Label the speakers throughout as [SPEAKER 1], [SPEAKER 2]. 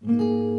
[SPEAKER 1] Música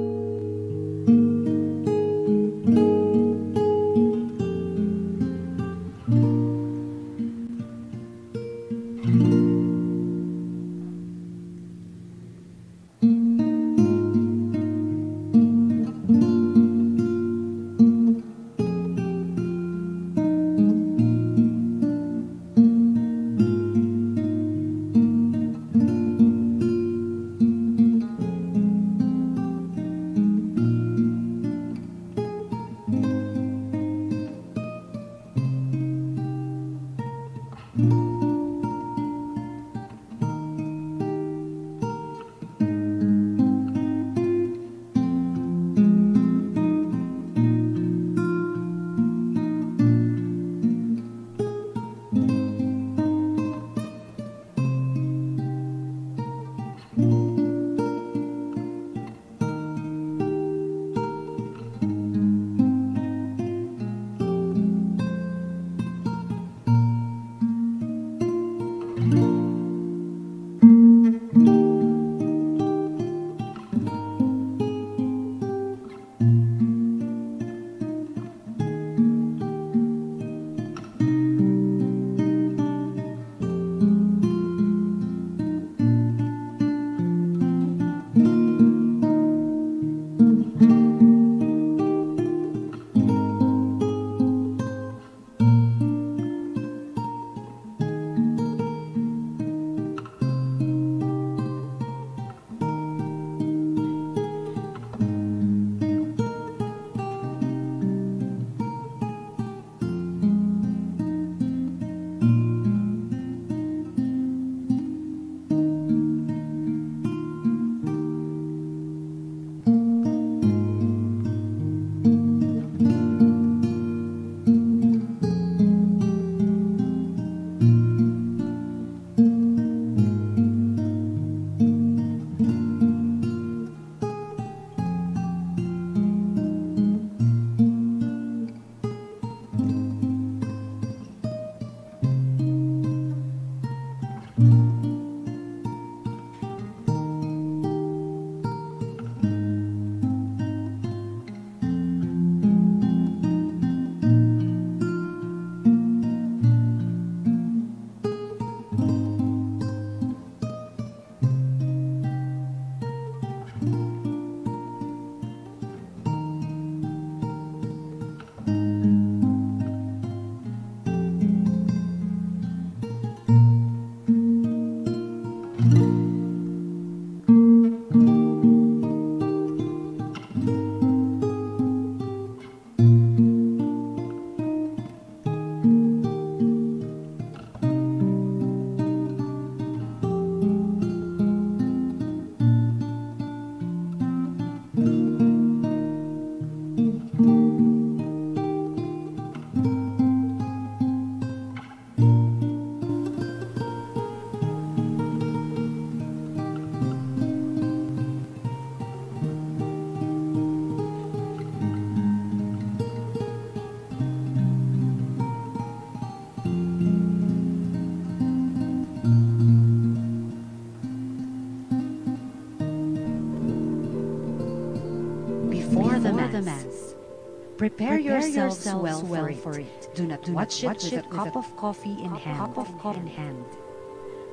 [SPEAKER 1] yourselves, well, for, it. Do not watch, it with a cup of coffee in hand. in hand.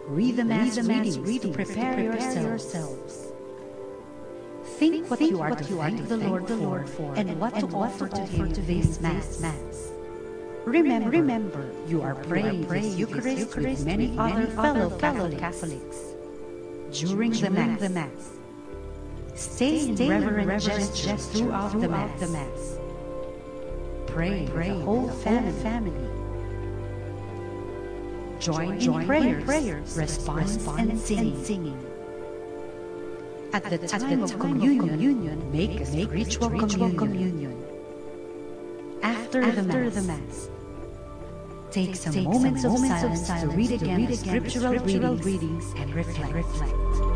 [SPEAKER 1] Read the Mass, readings, read to prepare, yourselves. Think what you are to thank the Lord, the Lord for, and what to offer to Him this Mass. Remember, remember, you are praying, this Eucharist, with many other fellow Catholics. During the Mass, Stay in reverent gesture throughout the Mass. Pray, pray, the whole family. Join in prayers, response, and singing. At the time of communion, make a spiritual communion. After the Mass, take some moments of silence to read again the scriptural readings and reflect.
[SPEAKER 2] In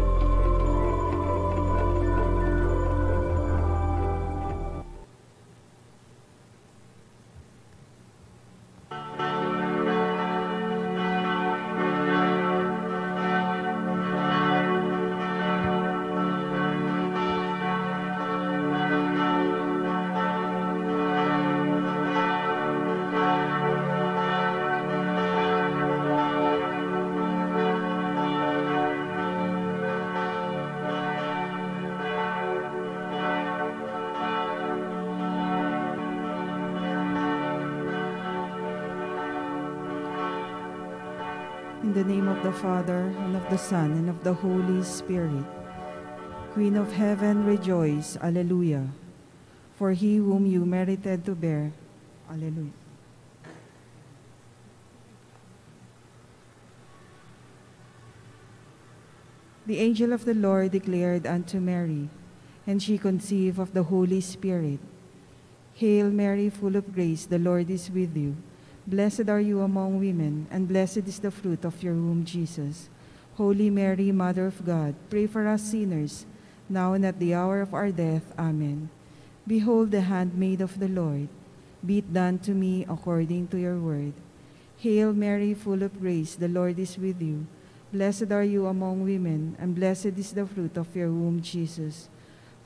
[SPEAKER 2] the Father, and of the Son, and of the Holy Spirit. Queen of heaven, rejoice. Alleluia. For he whom you merited to bear. Alleluia. The angel of the Lord declared unto Mary, and she conceived of the Holy Spirit. Hail Mary, full of grace, the Lord is with you. Blessed are you among women, and blessed is the fruit of your womb, Jesus. Holy Mary, Mother of God, pray for us sinners, now and at the hour of our death. Amen. Behold the handmaid of the Lord. Be it done to me according to your word. Hail Mary, full of grace, the Lord is with you. Blessed are you among women, and blessed is the fruit of your womb, Jesus.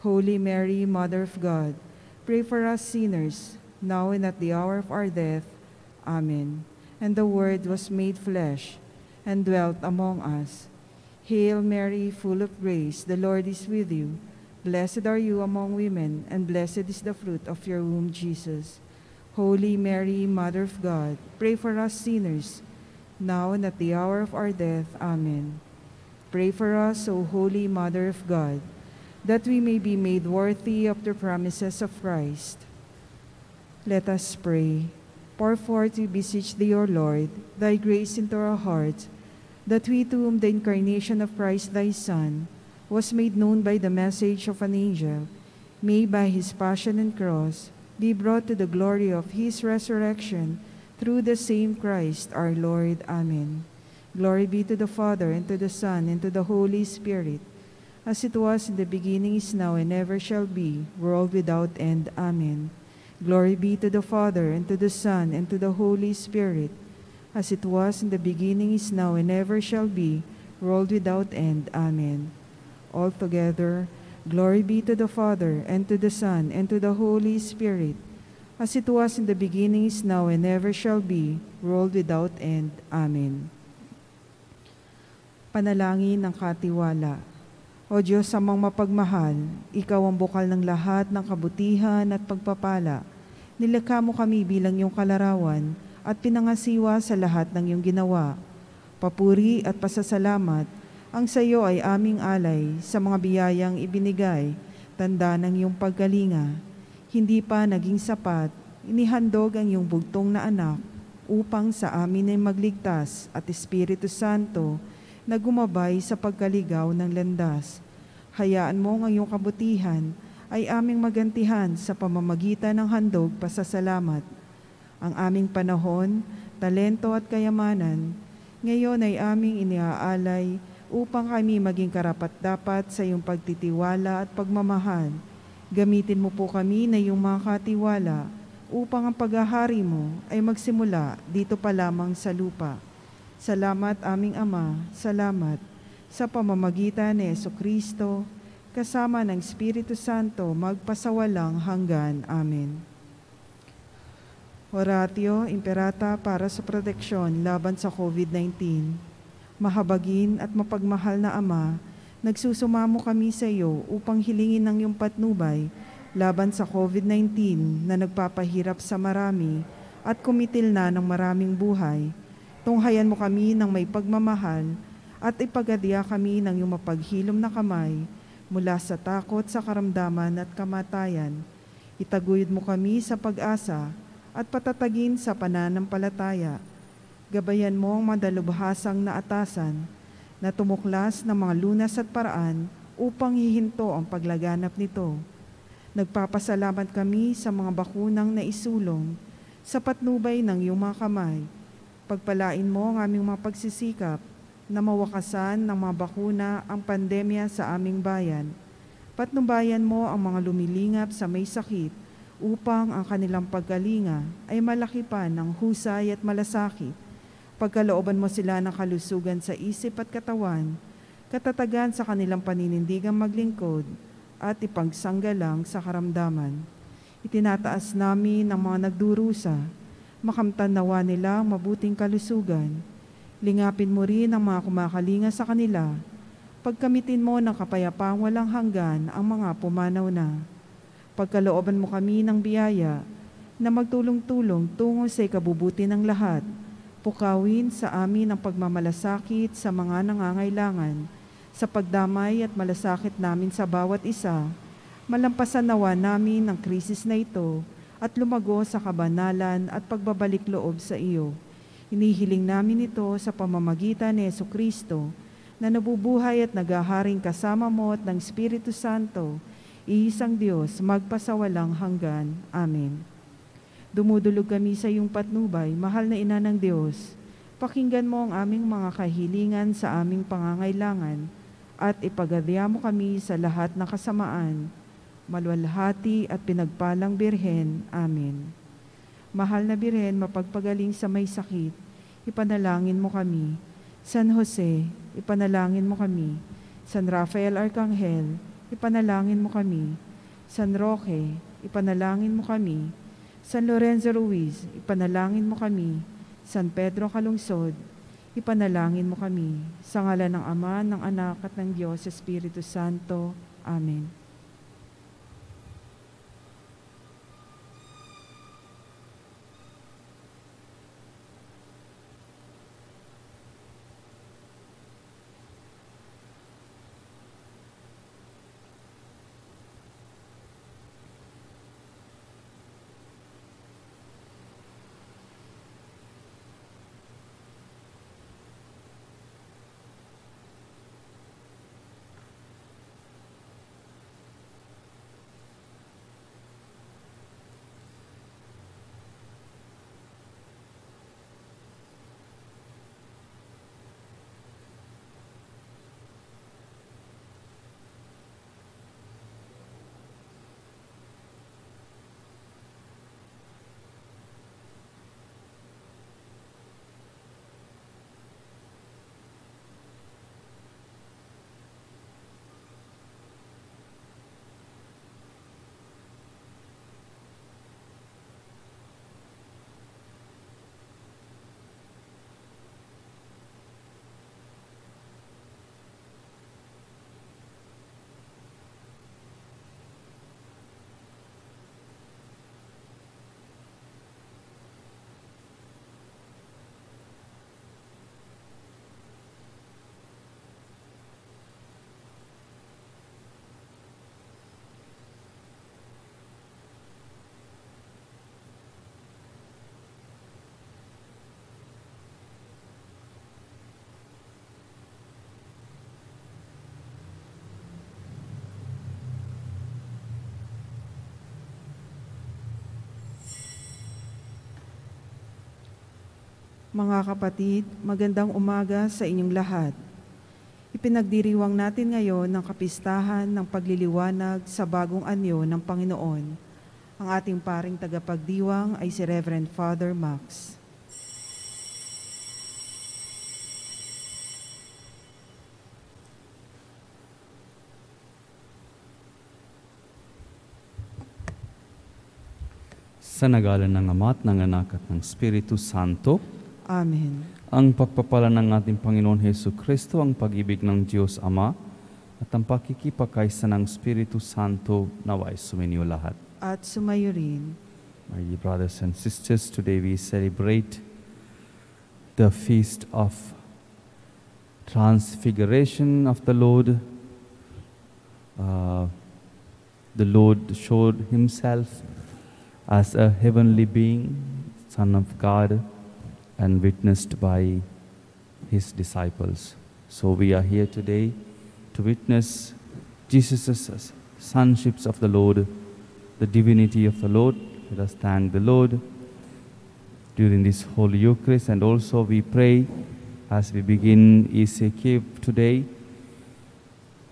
[SPEAKER 2] Holy Mary, Mother of God, pray for us sinners, now and at the hour of our death. Amen. And the Word was made flesh and dwelt among us. Hail Mary, full of grace, the Lord is with you. Blessed are you among women, and blessed is the fruit of your womb, Jesus. Holy Mary, Mother of God, pray for us sinners, now and at the hour of our death. Amen. Pray for us, O Holy Mother of God, that we may be made worthy of the promises of Christ. Let us pray. Pour forth, we beseech thee, O Lord, thy grace into our hearts, that we to whom the incarnation of Christ thy Son was made known by the message of an angel, may by his passion and cross be brought to the glory of his resurrection through the same Christ our Lord. Amen. Glory be to the Father, and to the Son, and to the Holy Spirit, as it was in the beginning, is now, and ever shall be, world without end. Amen. Glory be to the Father, and to the Son, and to the Holy Spirit, as it was in the beginning, is now, and ever shall be, world without end. Amen. Altogether, glory be to the Father, and to the Son, and to the Holy Spirit, as it was in the beginning, is now, and ever shall be, world without end. Amen. Panalangin ng katiwala. O Diyos amang mapagmahal, Ikaw ang bukal ng lahat ng kabutihan at pagpapala. Nilikha mo kami bilang iyong kalarawan at pinangasiwa sa lahat ng iyong ginawa. Papuri at pasasalamat ang sa iyo ay aming alay sa mga biyayang ibinigay, tanda ng iyong paggalinga. Hindi pa naging sapat, inihandog ang iyong bugtong na anak upang sa amin ay magligtas at Espiritu Santo na gumabay sa pagkaligaw ng landas. Hayaan mo ang iyong kabutihan ay aming magantihan sa pamamagitan ng handog pasasalamat. Ang aming panahon, talento at kayamanan, ngayon ay aming iniaalay upang kami maging karapat-dapat sa iyong pagtitiwala at pagmamahal. Gamitin mo po kami na iyong mga katiwala upang ang paghahari mo ay magsimula dito pa lamang sa lupa. Salamat aming Ama, salamat sa pamamagitan ni Yeso Kristo, kasama ng Espiritu Santo, magpasawalang hanggan. Amen. Oratio Imperata para sa proteksyon laban sa COVID-19. Mahabagin at mapagmahal na Ama, nagsusumamo kami sa iyo upang hilingin ng iyong patnubay laban sa COVID-19 na nagpapahirap sa marami at kumitil na ng maraming buhay. Tunghayan mo kami ng may pagmamahal at ipagadya kami ng iyong mapaghilom na kamay mula sa takot sa karamdaman at kamatayan. Itaguyod mo kami sa pag-asa at patatagin sa pananampalataya. Gabayan mo ang madalubhasang na atasan na tumuklas ng mga lunas at paraan upang hihinto ang paglaganap nito. Nagpapasalamat kami sa mga bakunang naisulong sa patnubay ng iyong mga kamay. Pagpalain mo ang aming mga pagsisikap na mawakasan ng mga bakuna ang pandemya sa aming bayan. Patnubayan mo ang mga lumilingap sa may sakit upang ang kanilang paggalinga ay malaki pa ng husay at malasakit. Pagkalooban mo sila ng kalusugan sa isip at katawan, katatagan sa kanilang paninindigang maglingkod, at ipagsanggalang sa karamdaman. Itinataas namin ang mga nagdurusa, makamtan nawa nila mabuting kalusugan. Lingapin mo rin ang mga kumakalinga sa kanila, pagkamitin mo ng kapayapaang walang hanggan ang mga pumanaw na pagkalooban mo kami ng biyaya na magtulong-tulong tungo sa ikabubuti ng lahat. Pukawin sa amin ang pagmamalasakit sa mga nangangailangan, sa pagdamay at malasakit namin sa bawat isa, malampasan nawa namin ang krisis na ito at lumago sa kabanalan at pagbabalik loob sa iyo. Hinihiling namin ito sa pamamagitan ni Yesu Kristo na nabubuhay at nagaharing kasama mo at ng Espiritu Santo, iisang Diyos, magpasawalang hanggan. Amen. Dumudulog kami sa iyong patnubay, mahal na ina ng Diyos. Pakinggan mo ang aming mga kahilingan sa aming pangangailangan at ipagadya mo kami sa lahat ng kasamaan. Malwalhati at pinagpalang Birhen. Amen. Mahal na Birhen, mapagpagaling sa may sakit, ipanalangin mo kami. San Jose, ipanalangin mo kami. San Rafael Arcangel, ipanalangin mo kami. San Roque, ipanalangin mo kami. San Lorenzo Ruiz, ipanalangin mo kami. San Pedro Calungsod, ipanalangin mo kami. Sa ngala ng Ama, ng Anak at ng Diyos, Espiritu Santo. Amen. Mga kapatid, magandang umaga sa inyong lahat. Ipinagdiriwang natin ngayon ng kapistahan ng pagliliwanag sa bagong anyo ng Panginoon. Ang ating paring tagapagdiwang ay si Reverend Father Max.
[SPEAKER 3] Sa nagalan ng Ama at ng Anak at ng Espiritu Santo,
[SPEAKER 2] Amen.
[SPEAKER 3] ang pagpapala ng ating Panginoon Heso Kristo, ang pag-ibig ng Diyos Ama, at ang pakikipagkaisa ng Espiritu Santo naway suminyo lahat.
[SPEAKER 2] At sumayo rin,
[SPEAKER 3] My dear brothers and sisters, today we celebrate the feast of transfiguration of the Lord. Uh, the Lord showed himself as a heavenly being, Son of God, and witnessed by his disciples. So we are here today to witness Jesus' sonships of the Lord, the divinity of the Lord. Let us thank the Lord during this Holy Eucharist, and also we pray as we begin ECQ today,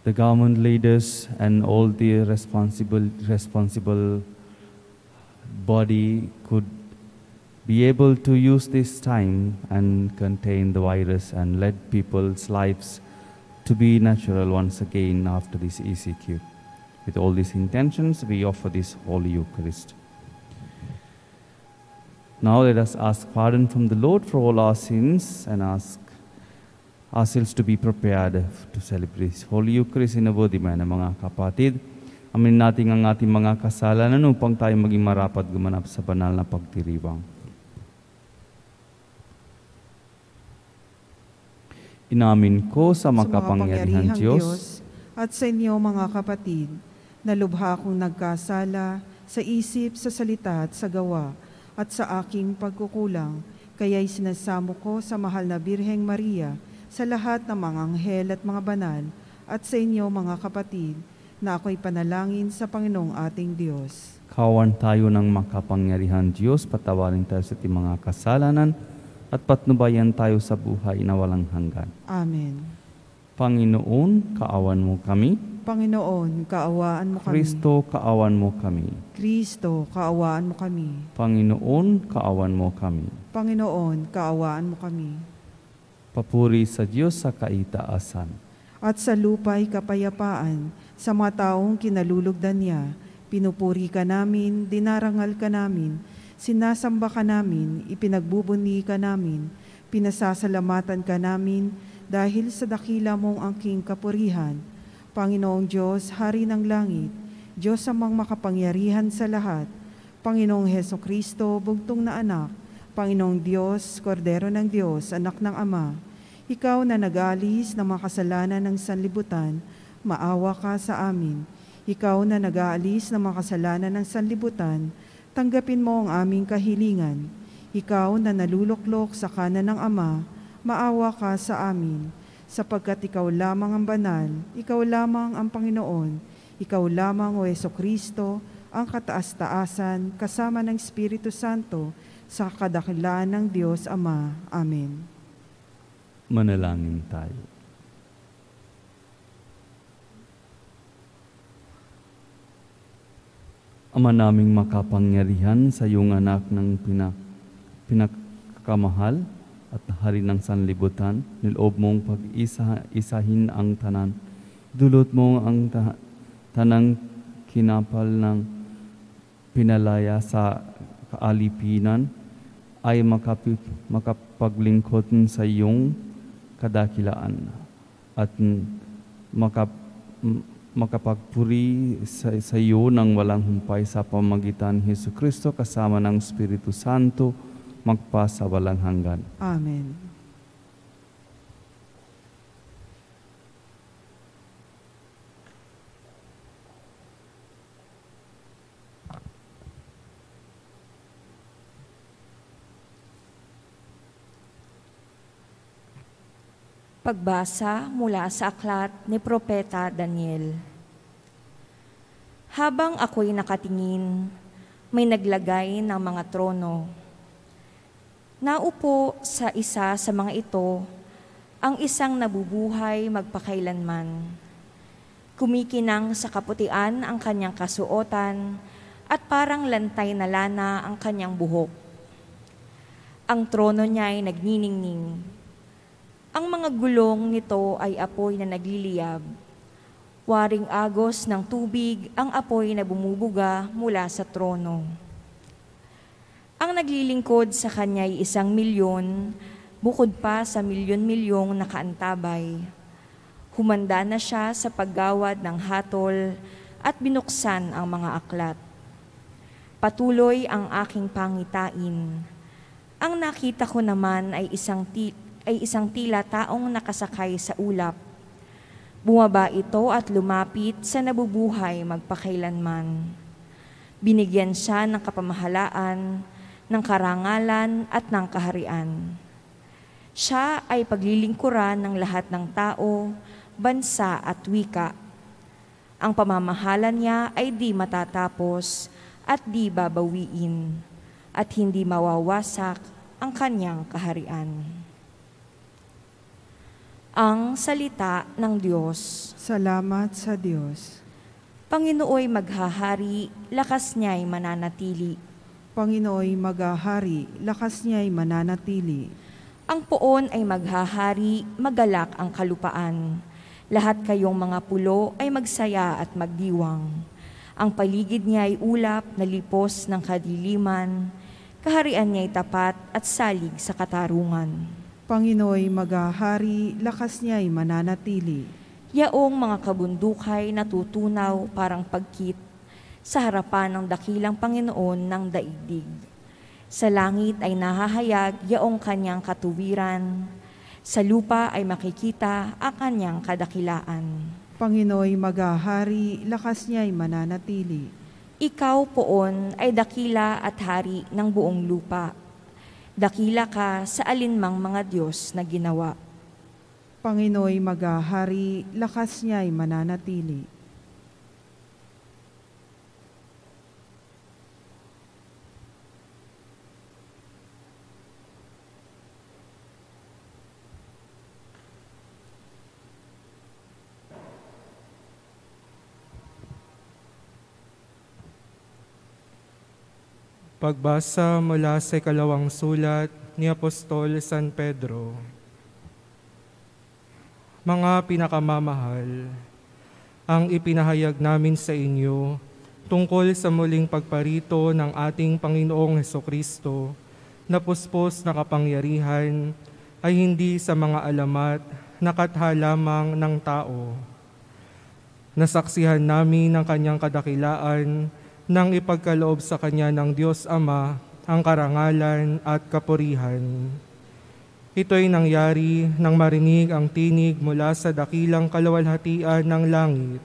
[SPEAKER 3] the government leaders and all the responsible responsible body could be able to use this time and contain the virus and let people's lives to be natural once again after this ECQ. With all these intentions, we offer this Holy Eucharist. Now let us ask pardon from the Lord for all our sins and ask ourselves to be prepared to celebrate this Holy Eucharist in a worthy manner, mga kapatid. Amin natin ang ating mga kasalanan upang tayo maging marapat gumanap sa banal na pagdiriwang. Inamin ko sa makapangyarihang Diyos
[SPEAKER 2] at sa inyo mga kapatid, na lubha akong nagkasala sa isip, sa salita at sa gawa, at sa aking pagkukulang, kaya'y sinasamo ko sa mahal na Birheng Maria, sa lahat ng mga anghel at mga banal, at sa inyo mga kapatid, na ako'y panalangin sa Panginoong ating Diyos.
[SPEAKER 3] Kawan tayo ng makapangyarihan Diyos, patawarin tayo sa ating mga kasalanan, at patnubayan tayo sa buhay na walang hanggan.
[SPEAKER 2] Amen.
[SPEAKER 3] Panginoon, kaawan mo kami.
[SPEAKER 2] Panginoon, kaawaan mo kami.
[SPEAKER 3] Kristo, kaawan mo kami.
[SPEAKER 2] Kristo, kaawaan mo kami.
[SPEAKER 3] Panginoon, kaawan mo kami.
[SPEAKER 2] Panginoon, kaawaan mo kami.
[SPEAKER 3] Papuri sa Diyos sa kaitaasan.
[SPEAKER 2] At sa lupa'y kapayapaan, sa mga taong kinalulugdan niya, pinupuri ka namin, dinarangal ka namin, sinasamba ka namin, ipinagbubuni ka namin, pinasasalamatan ka namin, dahil sa dakila mong angking kapurihan. Panginoong Diyos, Hari ng Langit, Diyos amang makapangyarihan sa lahat, Panginoong Heso Kristo, bugtong na anak, Panginoong Diyos, Kordero ng Diyos, anak ng Ama, ikaw na nag-aalis ng mga kasalanan ng sanlibutan, maawa ka sa amin. Ikaw na nag-aalis ng mga kasalanan ng sanlibutan, tanggapin mo ang aming kahilingan. Ikaw na naluluklok sa kanan ng Ama, maawa ka sa amin. Sapagkat ikaw lamang ang banal, ikaw lamang ang Panginoon, ikaw lamang o Yeso Kristo, ang kataas-taasan kasama ng Espiritu Santo sa kadakilaan ng Diyos Ama. Amen.
[SPEAKER 3] Manalangin tayo. Ama naming makapangyarihan sa iyong anak ng pinak pinakakamahal at hari ng sanlibutan, niloob mong pag-isahin ang tanan. Dulot mo ang ta- tanang kinapal ng pinalaya sa kaalipinan ay makapi, makapaglingkod sa iyong kadakilaan at makap, makapagpuri sa, sa iyo ng walang humpay sa pamagitan ni Hesus Kristo kasama ng Espiritu Santo magpa sa walang hanggan.
[SPEAKER 2] Amen.
[SPEAKER 4] Pagbasa mula sa aklat ni Propeta Daniel. Habang ako'y nakatingin, may naglagay ng mga trono. Naupo sa isa sa mga ito ang isang nabubuhay magpakailanman. Kumikinang sa kaputian ang kanyang kasuotan at parang lantay na lana ang kanyang buhok. Ang trono niya ay nagniningning ang mga gulong nito ay apoy na nagliliyab. Waring agos ng tubig ang apoy na bumubuga mula sa trono. Ang naglilingkod sa kanya ay isang milyon, bukod pa sa milyon-milyong nakaantabay. Humanda na siya sa paggawad ng hatol at binuksan ang mga aklat. Patuloy ang aking pangitain. Ang nakita ko naman ay isang tit ay isang tila taong nakasakay sa ulap. Bumaba ito at lumapit sa nabubuhay magpakailanman. Binigyan siya ng kapamahalaan, ng karangalan at ng kaharian. Siya ay paglilingkuran ng lahat ng tao, bansa at wika. Ang pamamahala niya ay di matatapos at di babawiin, at hindi mawawasak ang kanyang kaharian ang salita ng Diyos.
[SPEAKER 2] Salamat sa Diyos.
[SPEAKER 4] Panginooy maghahari, lakas niya'y mananatili.
[SPEAKER 2] Panginooy maghahari, lakas niya'y mananatili.
[SPEAKER 4] Ang poon ay maghahari, magalak ang kalupaan. Lahat kayong mga pulo ay magsaya at magdiwang. Ang paligid niya ay ulap na lipos ng kadiliman. Kaharian niya ay tapat at salig sa katarungan.
[SPEAKER 2] Panginooy maghahari, lakas niya'y mananatili.
[SPEAKER 4] Yaong mga kabundukay natutunaw parang pagkit sa harapan ng dakilang Panginoon ng daigdig. Sa langit ay nahahayag yaong kanyang katuwiran. Sa lupa ay makikita ang kanyang kadakilaan.
[SPEAKER 2] Pangino'y maghahari, lakas niya'y mananatili.
[SPEAKER 4] Ikaw poon ay dakila at hari ng buong lupa. Dakila ka sa alinmang mga Diyos na ginawa.
[SPEAKER 2] Pangino'y maghahari, lakas niya'y mananatili.
[SPEAKER 5] Pagbasa mula sa ikalawang sulat ni Apostol San Pedro. Mga pinakamamahal, ang ipinahayag namin sa inyo tungkol sa muling pagparito ng ating Panginoong Heso Kristo na puspos na kapangyarihan ay hindi sa mga alamat na katha lamang ng tao. Nasaksihan namin ang kanyang kadakilaan nang ipagkaloob sa kanya ng Diyos Ama ang karangalan at kapurihan. Ito'y nangyari nang marinig ang tinig mula sa dakilang kalawalhatian ng langit.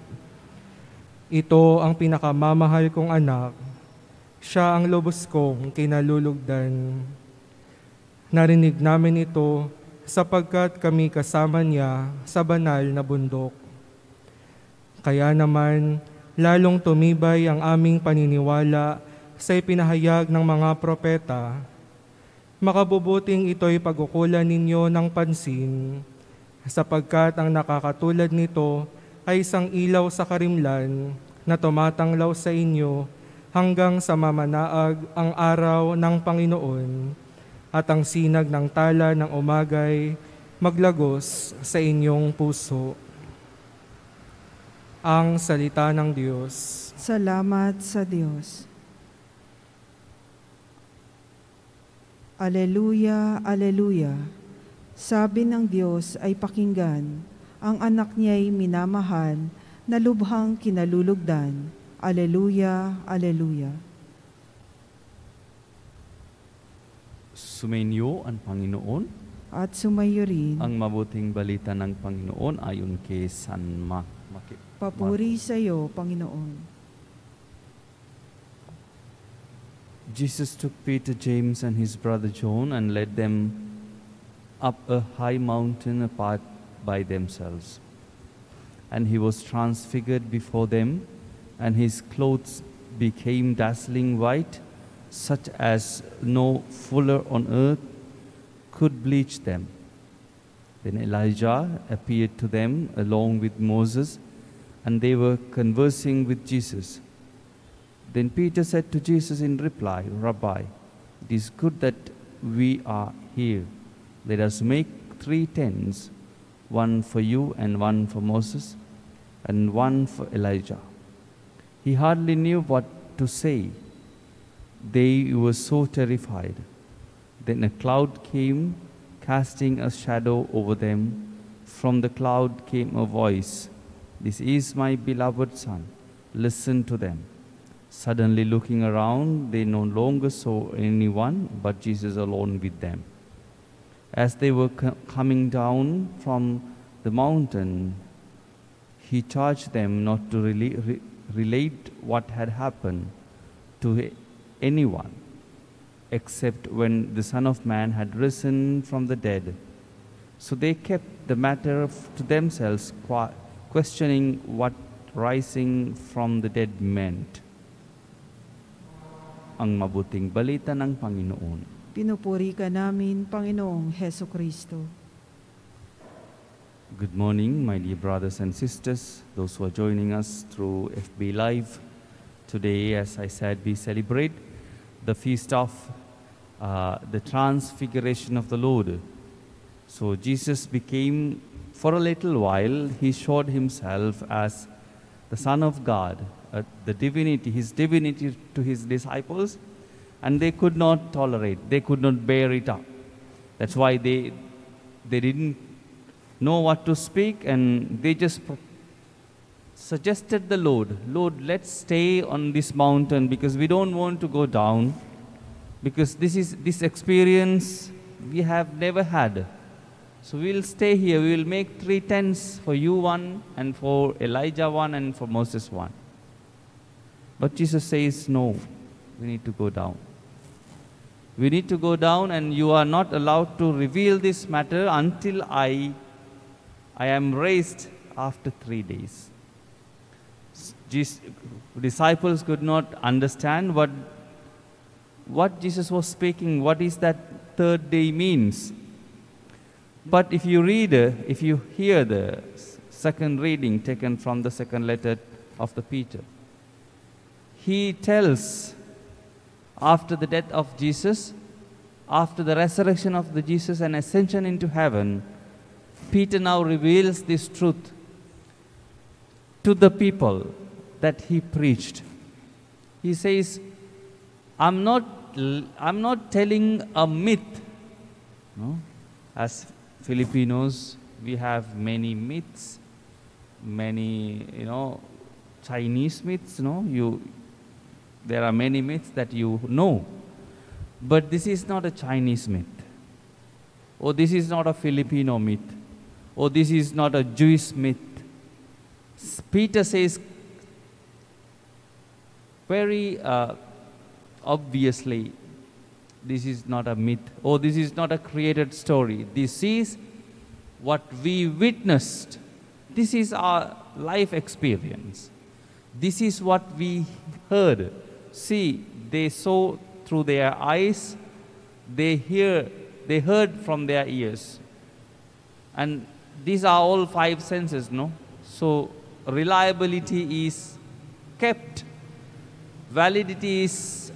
[SPEAKER 5] Ito ang pinakamamahal kong anak. Siya ang lubos kong kinalulugdan. Narinig namin ito sapagkat kami kasama niya sa banal na bundok. Kaya naman, lalong tumibay ang aming paniniwala sa ipinahayag ng mga propeta. Makabubuting ito'y pagukulan ninyo ng pansin, sapagkat ang nakakatulad nito ay isang ilaw sa karimlan na tumatanglaw sa inyo hanggang sa mamanaag ang araw ng Panginoon at ang sinag ng tala ng umagay maglagos sa inyong puso ang salita ng Diyos.
[SPEAKER 2] Salamat sa Diyos. Aleluya, aleluya. Sabi ng Diyos ay pakinggan, ang anak niya'y minamahal, na lubhang kinalulugdan. Aleluya, aleluya.
[SPEAKER 3] Sumainyo ang Panginoon,
[SPEAKER 2] At sumayo rin,
[SPEAKER 3] ang mabuting balita ng Panginoon ayon kay San Ma- Maki.
[SPEAKER 2] Papuri sa iyo, Panginoon.
[SPEAKER 3] Jesus took Peter, James, and his brother John and led them up a high mountain apart by themselves. And he was transfigured before them, and his clothes became dazzling white, such as no fuller on earth could bleach them. Then Elijah appeared to them along with Moses, and they were conversing with Jesus. Then Peter said to Jesus in reply, Rabbi, it is good that we are here. Let us make three tents one for you, and one for Moses, and one for Elijah. He hardly knew what to say. They were so terrified. Then a cloud came, casting a shadow over them. From the cloud came a voice This is my beloved Son. Listen to them. Suddenly, looking around, they no longer saw anyone but Jesus alone with them. As they were co- coming down from the mountain, he charged them not to re- relate what had happened to anyone except when the Son of Man had risen from the dead. So they kept the matter to themselves, qua- questioning what rising from the dead meant. Ang mabuting balita ng Panginoon.
[SPEAKER 2] Pinupuri ka namin, Panginoong Heso Kristo.
[SPEAKER 3] Good morning, my dear brothers and sisters, those who are joining us through FB Live. Today, as I said, we celebrate the feast of uh, the transfiguration of the Lord. So, Jesus became, for a little while, he showed himself as the Son of God, uh, the divinity, his divinity to his disciples, and they could not tolerate, they could not bear it up. That's why they, they didn't know what to speak and they just suggested the Lord, Lord, let's stay on this mountain because we don't want to go down because this is this experience we have never had. So we'll stay here. We will make three tents for you one, and for Elijah one, and for Moses one. But Jesus says, No, we need to go down. We need to go down, and you are not allowed to reveal this matter until I, I am raised after three days. Jesus, disciples could not understand what, what Jesus was speaking, what is that third day means. But if you read, uh, if you hear the second reading taken from the second letter of the Peter, he tells after the death of Jesus, after the resurrection of the Jesus and ascension into heaven, Peter now reveals this truth to the people that he preached. He says, I'm not, I'm not telling a myth. No? As Filipinos, we have many myths, many, you know, Chinese myths, no? You, there are many myths that you know. But this is not a Chinese myth. Or this is not a Filipino myth. Or this is not a Jewish myth. Peter says very uh, obviously this is not a myth or this is not a created story. This is what we witnessed. This is our life experience. This is what we heard. See, they saw through their eyes, they hear, they heard from their ears. And these are all five senses, no? So reliability is kept, validity is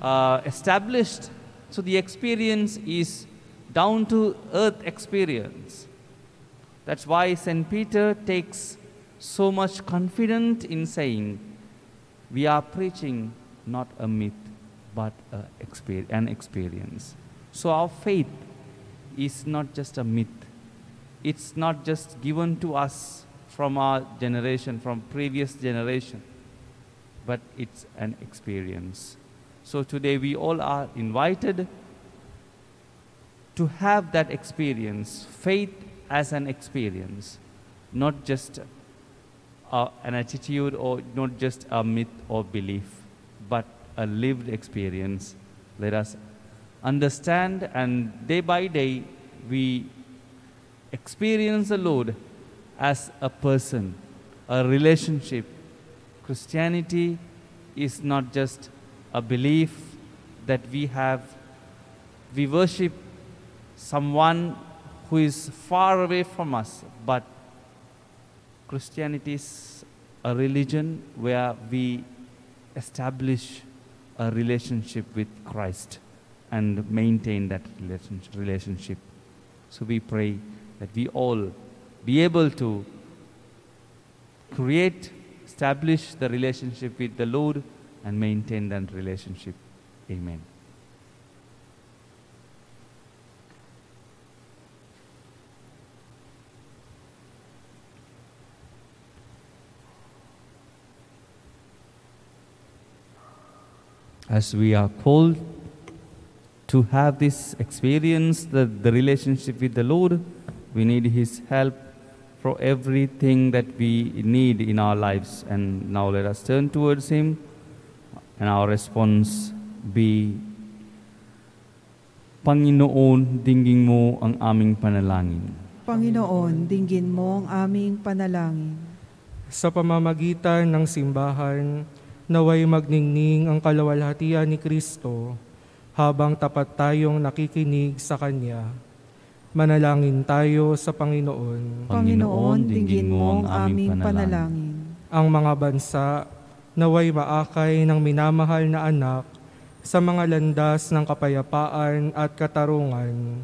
[SPEAKER 3] uh, established. So the experience is down to earth experience. That's why St. Peter takes so much confidence in saying, we are preaching not a myth, but a an experience. So our faith is not just a myth. It's not just given to us from our generation, from previous generation, but it's an experience. So today we all are invited to have that experience, faith as an experience, not just uh, an attitude or not just a myth or belief, but a lived experience. Let us understand, and day by day, we experience the Lord as a person, a relationship. Christianity is not just a belief that we have, we worship someone who is far away from us, but Christianity is a religion where we establish a relationship with Christ and maintain that relation- relationship. So we pray that we all be able to create, establish the relationship with the Lord and maintain that relationship. Amen. As we are called to have this experience, the, the relationship with the Lord, we need His help for everything that we need in our lives. And now let us turn towards Him and our response be, Panginoon, dinggin mo ang aming panalangin.
[SPEAKER 2] Panginoon, dinggin mo ang aming panalangin.
[SPEAKER 5] Sa pamamagitan ng simbahan, naway magningning ang kalawalhatian ni Kristo habang tapat tayong nakikinig sa Kanya. Manalangin tayo sa Panginoon.
[SPEAKER 2] Panginoon, dinggin mo ang aming panalangin.
[SPEAKER 5] Ang mga bansa naway maakay ng minamahal na anak sa mga landas ng kapayapaan at katarungan.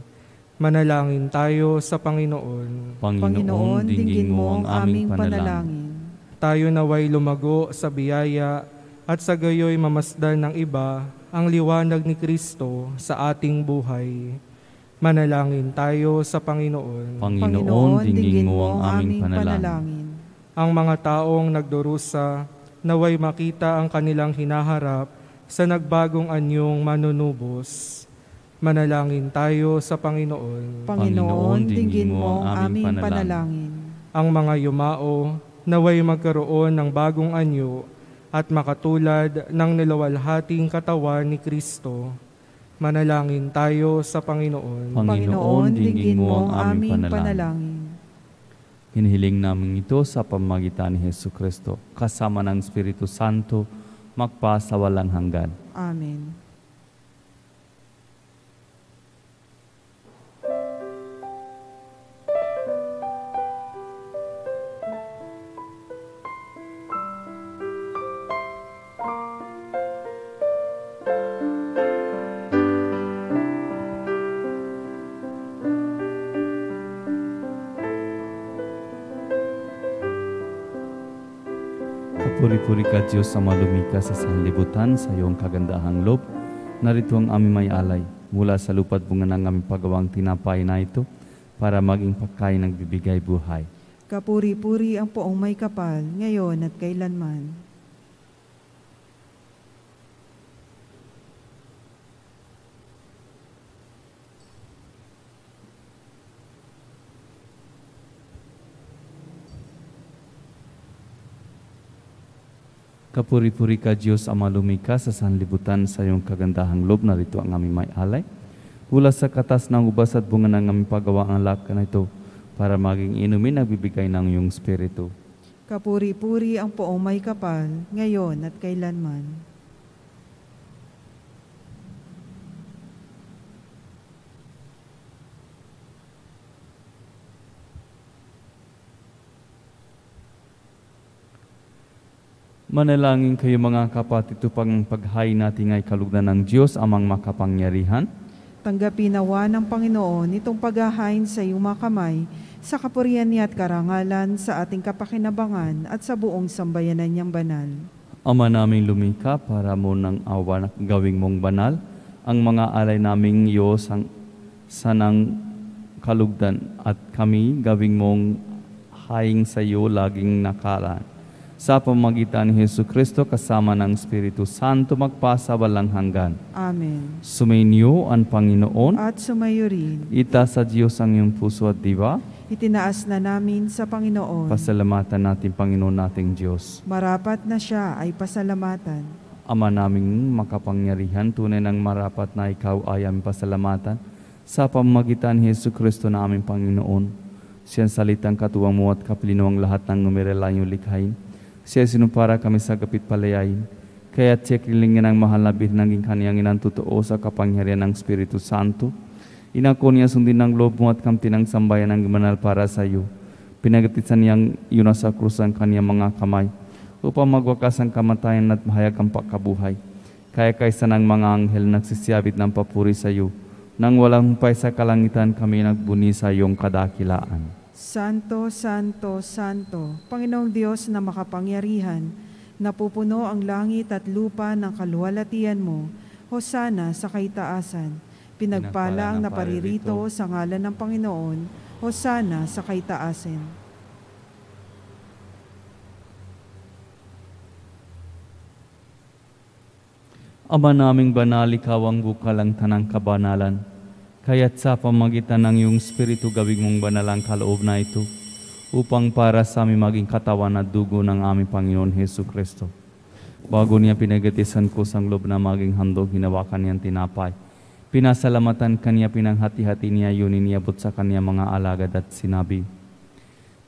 [SPEAKER 5] Manalangin tayo sa Panginoon.
[SPEAKER 2] Panginoon, dinggin mo ang aming panalangin.
[SPEAKER 5] Tayo naway lumago sa biyaya at sa gayoy mamasdan ng iba ang liwanag ni Kristo sa ating buhay. Manalangin tayo sa Panginoon.
[SPEAKER 3] Panginoon, dinggin mo ang aming panalangin.
[SPEAKER 5] ang mga taong nagdurusa naway makita ang kanilang hinaharap sa nagbagong anyong manunubos. Manalangin tayo sa Panginoon.
[SPEAKER 2] Panginoon, dinggin mo ang aming panalangin.
[SPEAKER 5] Ang mga yumao, naway magkaroon ng bagong anyo at makatulad ng nilawalhating katawan ni Kristo. Manalangin tayo sa Panginoon.
[SPEAKER 3] Panginoon, dinggin mo ang aming panalangin. Hinihiling namin ito sa pamagitan ni Heso Kristo, kasama ng Espiritu Santo, magpa sa walang hanggan.
[SPEAKER 2] Amen.
[SPEAKER 3] Kapuri-puri ka Diyos sa malumika sa sanlibutan sa iyong kagandahang loob. Narito ang aming may alay mula sa lupa't bunga ng aming pagawang tinapay na ito para maging pagkain ng bibigay buhay.
[SPEAKER 2] Kapuri-puri ang poong may kapal, ngayon at kailanman.
[SPEAKER 3] Kapuri-puri ka Diyos ang malumika sa sanlibutan sa iyong kagandahang loob. Narito ang aming may alay. Mula sa katas ng ubas at bunga ng aming pagawa ang laka na ito para maging inumin at bibigay ng iyong spirito.
[SPEAKER 2] Kapuri-puri ang poong may kapal, ngayon at kailanman.
[SPEAKER 3] Manalangin kayo mga kapatid upang paghain natin ay kalugdan ng Diyos amang makapangyarihan.
[SPEAKER 2] Tanggapin nawa ng Panginoon itong paghahain sa iyong mga kamay sa kapurihan niya at karangalan sa ating kapakinabangan at sa buong sambayanan niyang banal.
[SPEAKER 3] Ama naming lumika para mo ng awa na gawing mong banal ang mga alay naming Diyos ang sanang kalugdan at kami gawing mong haing sa iyo laging nakalaan. Sa pamagitan ni Hesu Kristo kasama ng Espiritu Santo magpasa walang hanggan.
[SPEAKER 2] Amen.
[SPEAKER 3] Sumainyo ang Panginoon,
[SPEAKER 2] At sumayo rin,
[SPEAKER 3] ita sa Diyos ang iyong puso at diwa.
[SPEAKER 2] itinaas na namin sa Panginoon.
[SPEAKER 3] Pasalamatan natin Panginoon nating Diyos.
[SPEAKER 2] Marapat na siya ay pasalamatan.
[SPEAKER 3] Ama naming makapangyarihan, tunay ng marapat na ikaw ay aming pasalamatan sa pamagitan ni Hesu Kristo na aming Panginoon. Siyang salitang katuwang mo at kapilino ang lahat ng numerela yung likhain. Siya sinumpara kami sa gapit palayain. Kaya siya kilingin ang mahal na binanging kaniyang inang totoo sa kapangyarihan ng Espiritu Santo. Inako niya sundin ng loob mo at kamti ng sambayan ng banal para sa iyo. Pinagatisan niyang yun sa krus ang kaniyang mga kamay upang magwakas ang kamatayan at mahayag ang pagkabuhay. Kaya kaysa ng mga anghel nagsisiyabit ng papuri sa iyo, nang walang humpay sa kalangitan kami nagbuni sa iyong kadakilaan.
[SPEAKER 2] Santo, Santo, Santo, Panginoong Diyos na makapangyarihan, napupuno ang langit at lupa ng kaluwalhatian mo, Hosana sa kaitaasan. Pinagpala ang naparirito sa ngalan ng Panginoon, Hosana sa kaitaasan.
[SPEAKER 3] Ama naming banal, ikaw ang bukal ang tanang kabanalan. Kaya't sa pamagitan ng iyong Espiritu gawing mong banal ang kaloob na ito upang para sa aming maging katawan at dugo ng aming Panginoon Heso Kristo. Bago niya pinagatisan ko sa loob na maging handog, hinawakan niyang tinapay. Pinasalamatan kanya pinanghati-hati niya yun iniabot sa kanya mga alagad at sinabi,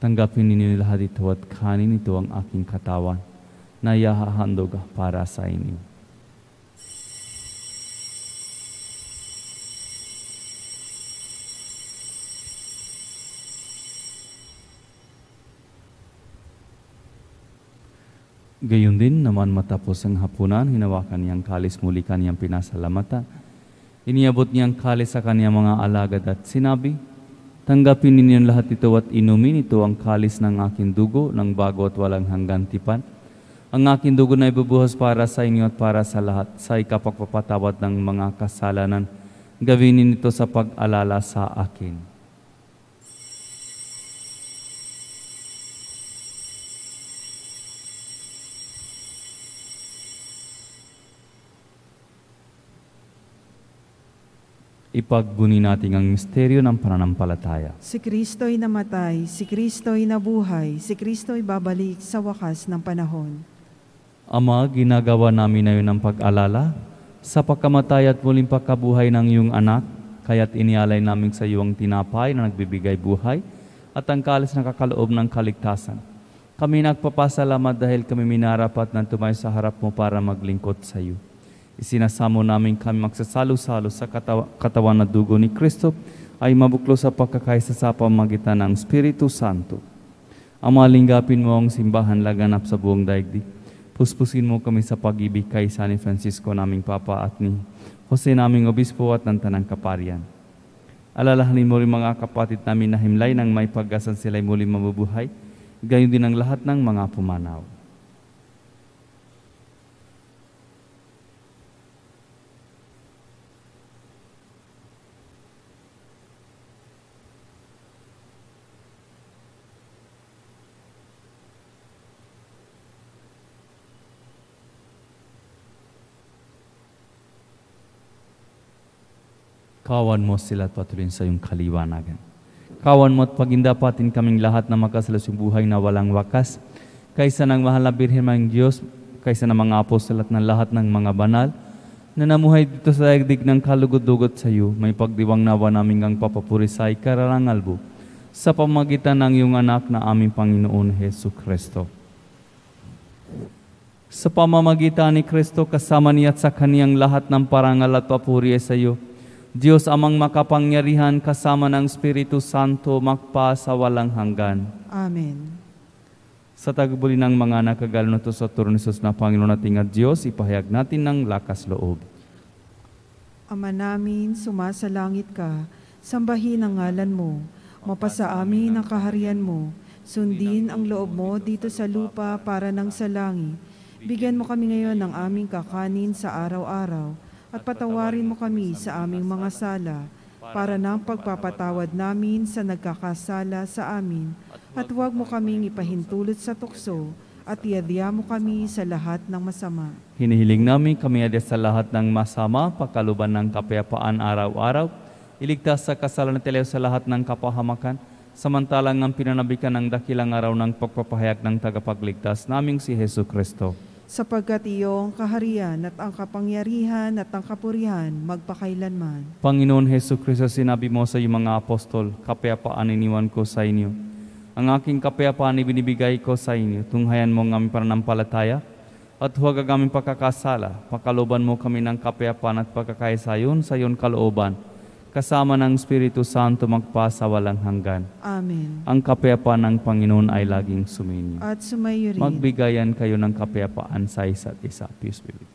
[SPEAKER 3] Tanggapin ninyo lahat ito at kanin ito ang aking katawan na yahahandog para sa inyo. Gayon din naman matapos ang hapunan, hinawakan niyang kalis muli kaniyang pinasalamatan. Iniabot niyang kalis sa kaniyang mga alagad at sinabi, Tanggapin ninyo lahat ito at inumin ito ang kalis ng aking dugo ng bago at walang hanggan tipan. Ang aking dugo na ibubuhos para sa inyo at para sa lahat sa ikapagpapatawad ng mga kasalanan. Gawin ito sa pag-alala sa akin. Ipagbuni natin ang misteryo ng pananampalataya.
[SPEAKER 2] Si Kristo'y namatay, si Kristo'y nabuhay, si Kristo'y babalik sa wakas ng panahon.
[SPEAKER 3] Ama, ginagawa namin na ang pag-alala sa pagkamatay at muling pagkabuhay ng iyong anak, kaya't inialay namin sa iyo ang tinapay na nagbibigay buhay at ang kalis na kakaloob ng kaligtasan. Kami nagpapasalamat dahil kami minarapat na tumayo sa harap mo para maglingkod sa iyo. Isinasamo namin kami magsasalo-salo sa katawa, katawan na dugo ni Kristo ay mabuklo sa pagkakaisa sa pamagitan ng Espiritu Santo. Ama, linggapin mo ang simbahan laganap sa buong daigdig. Puspusin mo kami sa pag-ibig kay San Francisco naming Papa at ni Jose naming Obispo at ng Tanang Kaparian. Alalahanin mo rin mga kapatid namin na himlay nang may pag-asan sila'y muli mabubuhay, gayon din ang lahat ng mga pumanaw. Kawan mo sila at patuloy sa iyong kaliwanagan. Kawan mo at pagindapatin kaming lahat na makasalusong buhay na walang wakas, kaysa ng mahal na Birhen ng Diyos, kaysa ng mga apostol at ng lahat ng mga banal, na namuhay dito sa daigdig ng kalugod-dugot sa iyo, may pagdiwang nawa namin ang papapuri sa ikararangalbo, sa pamagitan ng iyong anak na aming Panginoon Heso Kristo. Sa pamamagitan ni Kristo, kasama niya at sa kaniyang lahat ng parangal at papuri sa iyo, Diyos amang makapangyarihan kasama ng Espiritu Santo magpa sa walang hanggan.
[SPEAKER 2] Amen.
[SPEAKER 3] Sa tagbuli ng mga nakagalo to sa turno ni Jesus na Panginoon nating at Diyos, ipahayag natin ng lakas loob.
[SPEAKER 2] Ama namin, sumasalangit ka, sambahin ang ngalan mo, mapasa amin ang kaharian mo, sundin ang loob mo dito sa lupa para ng sa langit. Bigyan mo kami ngayon ng aming kakanin sa araw-araw, at patawarin mo kami sa aming mga sala, para ng pagpapatawad namin sa nagkakasala sa amin, at huwag mo kaming ipahintulot sa tukso, at iadya mo kami sa lahat ng masama.
[SPEAKER 3] Hinihiling namin kami adya sa lahat ng masama, pagkaluban ng kapayapaan araw-araw, iligtas sa kasalanan at sa lahat ng kapahamakan, samantalang ang pinanabikan ng dakilang araw ng pagpapahayag ng tagapagligtas naming si Heso Kristo.
[SPEAKER 2] Sapagkat iyong kaharian at ang kapangyarihan at ang kapurihan magpakailanman.
[SPEAKER 3] Panginoon Heso Kristo, sinabi mo sa iyong mga apostol, kapayapaan iniwan ko sa inyo. Ang aking kapayapaan ibinibigay ko sa inyo, tunghayan mo ang aming pananampalataya, at huwag ang aming pagkakasala, pakaluban mo kami ng kapayapaan at pagkakaisayon sa iyon kalooban, kasama ng Espiritu Santo magpasa walang hanggan.
[SPEAKER 2] Amen.
[SPEAKER 3] Ang kapayapaan ng Panginoon ay laging suminyo.
[SPEAKER 2] At sumayo rin.
[SPEAKER 3] Magbigayan kayo ng kapayapaan sa isa't isa. Peace be with you.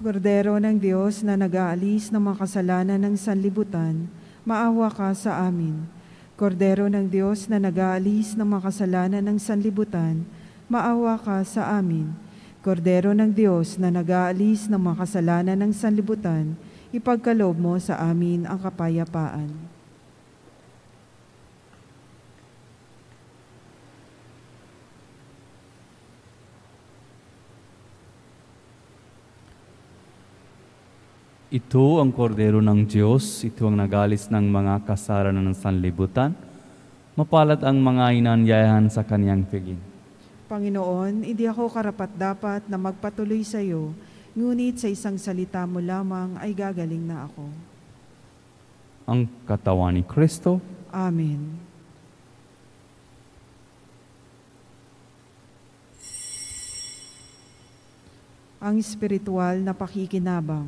[SPEAKER 2] Kordero ng Diyos na nag-aalis ng mga kasalanan ng sanlibutan, maawa ka sa amin. Kordero ng Diyos na nag-aalis ng mga kasalanan ng sanlibutan, maawa ka sa amin. Kordero ng Diyos na nag-aalis ng mga kasalanan ng sanlibutan, ipagkaloob mo sa amin ang kapayapaan.
[SPEAKER 3] Ito ang kordero ng Diyos, ito ang nagalis ng mga kasalanan ng sanlibutan. Mapalad ang mga inanyayahan sa kaniyang piging.
[SPEAKER 2] Panginoon, hindi ako karapat-dapat na magpatuloy sa iyo, ngunit sa isang salita mo lamang ay gagaling na ako.
[SPEAKER 3] Ang katawan ni Kristo,
[SPEAKER 2] Amen. Ang espiritual na pakikinabang.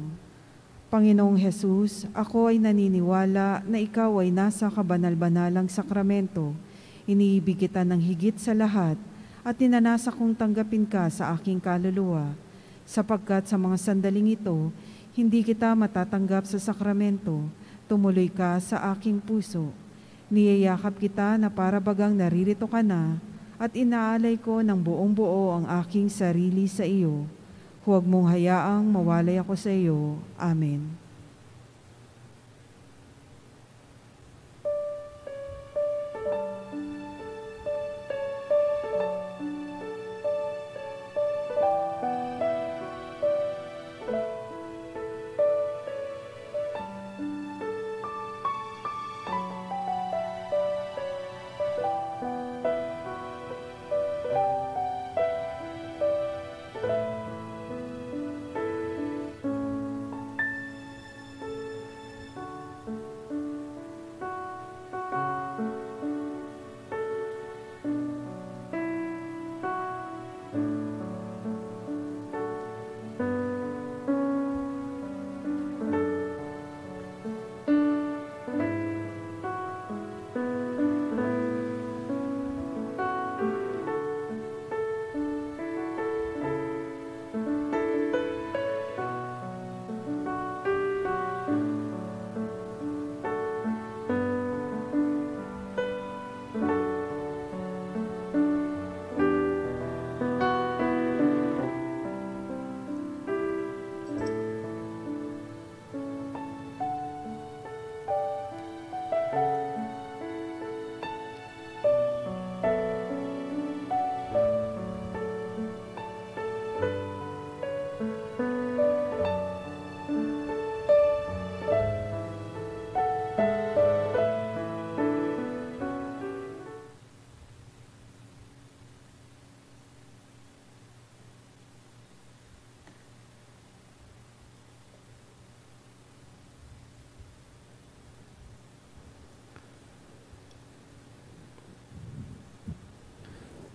[SPEAKER 2] Panginoong Hesus, ako ay naniniwala na ikaw ay nasa kabanal-banalang sakramento. Iniibig kita ng higit sa lahat at ninanasa kong tanggapin ka sa aking kaluluwa. Sapagkat sa mga sandaling ito, hindi kita matatanggap sa sakramento, tumuloy ka sa aking puso. Niyayakap kita na para bagang naririto ka na at inaalay ko ng buong buo ang aking sarili sa iyo. Huwag mong hayaang mawalay ako sa iyo. Amen.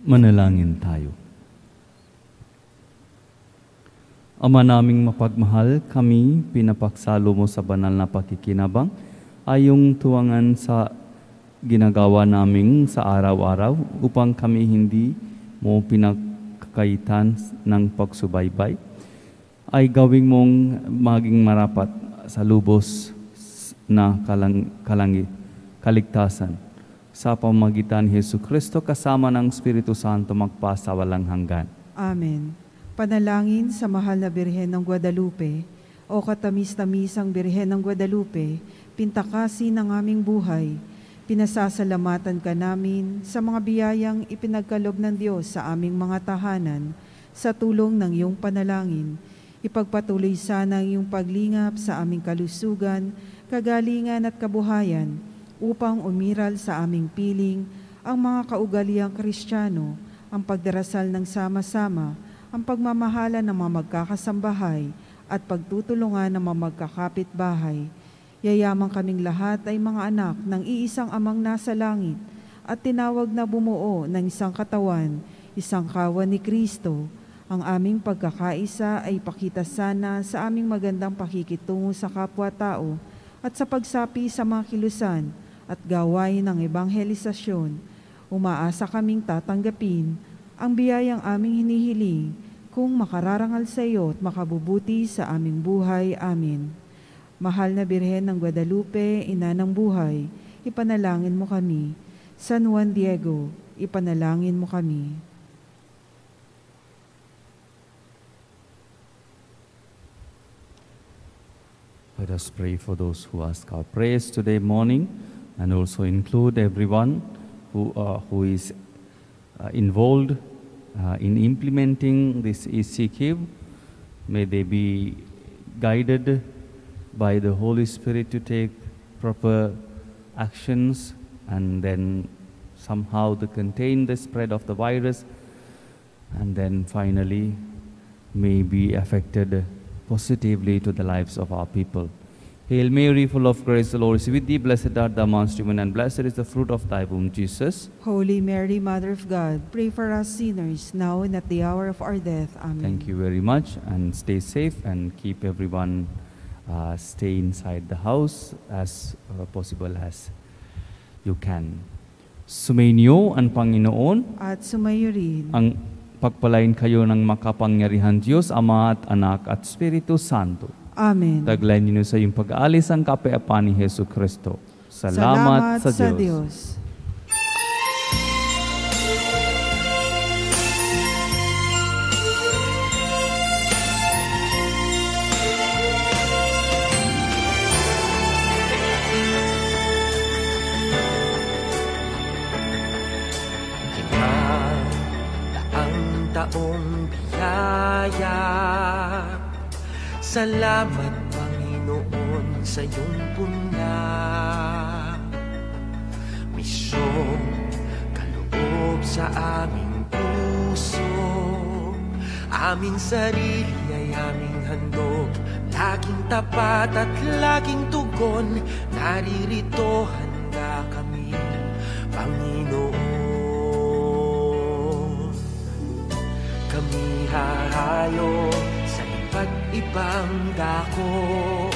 [SPEAKER 3] Manalangin tayo. Ama naming mapagmahal, kami pinapaksalo mo sa banal na pakikinabang ayong tuwangan sa ginagawa naming sa araw-araw upang kami hindi mo pinagkakaitan ng pagsubaybay ay gawing mong maging marapat sa lubos na kalang, kalangi, kaligtasan sa pamagitan ni Hesu Kristo kasama ng Espiritu Santo magpasa walang hanggan.
[SPEAKER 2] Amen. Panalangin sa mahal na Birhen ng Guadalupe, o katamis-tamisang Birhen ng Guadalupe, pintakasi ng aming buhay, pinasasalamatan ka namin sa mga biyayang ipinagkalob ng Diyos sa aming mga tahanan, sa tulong ng iyong panalangin. Ipagpatuloy sana ang iyong paglingap sa aming kalusugan, kagalingan at kabuhayan, upang umiral sa aming piling ang mga kaugaliang kristyano, ang pagdarasal ng sama-sama, ang pagmamahala ng mga magkakasambahay at pagtutulungan ng mga magkakapit-bahay. Yayaman kaming lahat ay mga anak ng iisang amang nasa langit at tinawag na bumuo ng isang katawan, isang kawan ni Kristo. Ang aming pagkakaisa ay pakita sana sa aming magandang pakikitungo sa kapwa-tao at sa pagsapi sa mga kilusan at gawain ng ebanghelisasyon. Umaasa kaming tatanggapin ang biyayang aming hinihiling kung makararangal sa iyo at makabubuti sa aming buhay. Amen. Mahal na Birhen ng Guadalupe, Ina ng Buhay, ipanalangin mo kami. San Juan Diego, ipanalangin mo kami.
[SPEAKER 3] Let us pray for those who ask our prayers today morning and also include everyone who, uh, who is uh, involved uh, in implementing this ECQ. May they be guided by the Holy Spirit to take proper actions and then somehow to contain the spread of the virus and then finally may be affected positively to the lives of our people. Hail Mary, full of grace, the Lord is with thee. Blessed art thou amongst women, and blessed is the fruit of thy womb, Jesus.
[SPEAKER 2] Holy Mary, Mother of God, pray for us sinners, now and at the hour of our death. Amen.
[SPEAKER 3] Thank you very much, and stay safe and keep everyone uh, stay inside the house as uh, possible as you can. Sumainyo ang Panginoon,
[SPEAKER 2] At sumayo rin.
[SPEAKER 3] ang pagpalain kayo ng makapangyarihan Diyos, Ama at Anak at Espiritu Santo.
[SPEAKER 2] Amen.
[SPEAKER 3] Taglayin niyo sa iyong pag-aalis ang kapayapaan ni Hesu Kristo. Salamat, sa, Diyos.
[SPEAKER 2] Diyos.
[SPEAKER 6] Salamat, Panginoon, sa iyong puna. Misyong kaloob sa aming puso. Aming sarili ay aming handog. Laging tapat at laging tugon. Naririto handa kami, Panginoon. Kami hahayo ibang dako.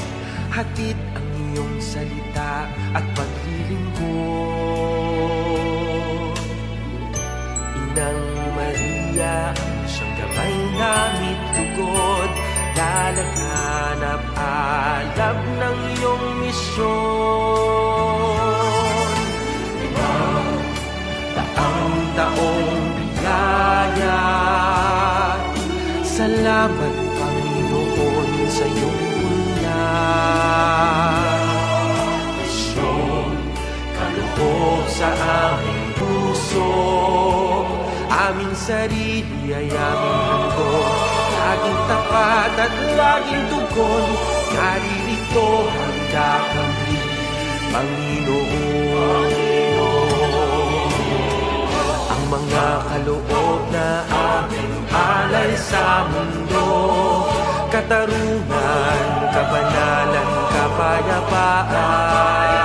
[SPEAKER 6] Hatid ang iyong salita at paglilingkod. Inang Maria, siyang gabay namit lugod Lalaghanap alab ng iyong misyon. Taang taong biyaya. Salamat sarili ay aming handog Laging tapat at laging tugon Naririto handa kami Panginoon. Ang mga kaloob na aming alay sa mundo Katarungan, kabanalan, kapayapaan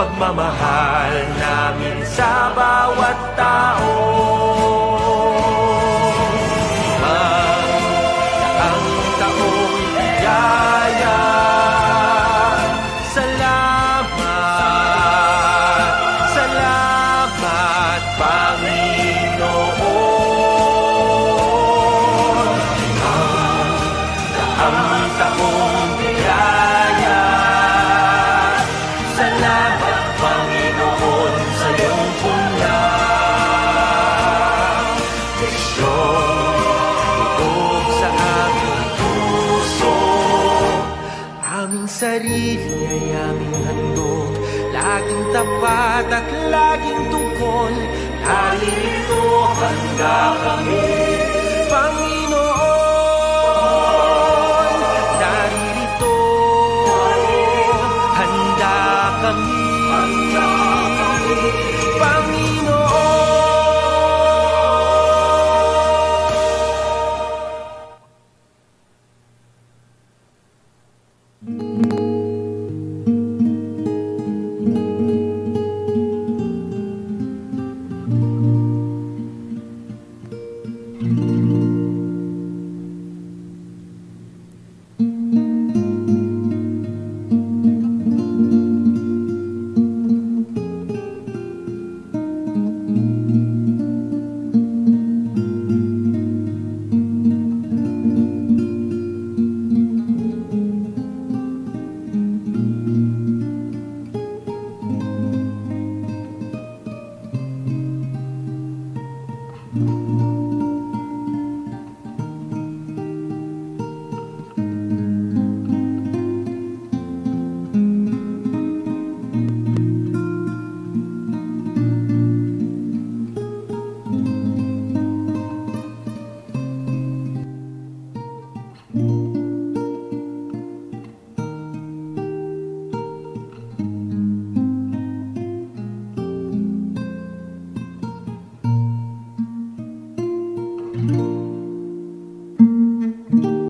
[SPEAKER 6] pagmamahal namin sa bawat tao.